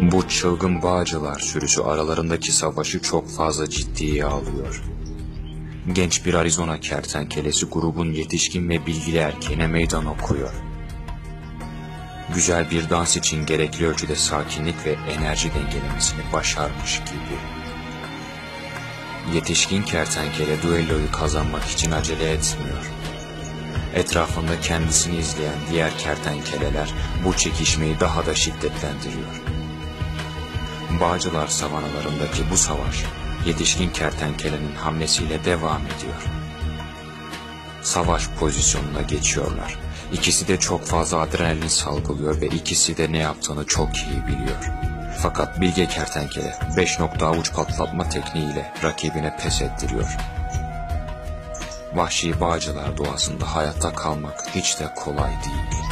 Bu çılgın bağcılar sürüsü aralarındaki savaşı çok fazla ciddiye alıyor. Genç bir Arizona kertenkelesi grubun yetişkin ve bilgili erkeğine meydan okuyor. Güzel bir dans için gerekli ölçüde sakinlik ve enerji dengelemesini başarmış gibi. Yetişkin kertenkele duelloyu kazanmak için acele etmiyor. Etrafında kendisini izleyen diğer kertenkeleler bu çekişmeyi daha da şiddetlendiriyor. Bağcılar savanalarındaki bu savaş yetişkin kertenkelenin hamlesiyle devam ediyor. Savaş pozisyonuna geçiyorlar. İkisi de çok fazla adrenalin salgılıyor ve ikisi de ne yaptığını çok iyi biliyor. Fakat bilge kertenkele 5 nokta avuç patlatma tekniğiyle rakibine pes ettiriyor. Vahşi bağcılar doğasında hayatta kalmak hiç de kolay değil.